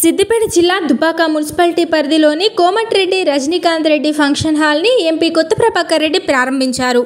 సిద్దిపేట జిల్లా దుబ్బాక మున్సిపాలిటీ పరిధిలోని కోమటిరెడ్డి రజనీకాంత్ రెడ్డి ఫంక్షన్ హాల్ని ఎంపీ కొత్త ప్రభాకర్ రెడ్డి ప్రారంభించారు.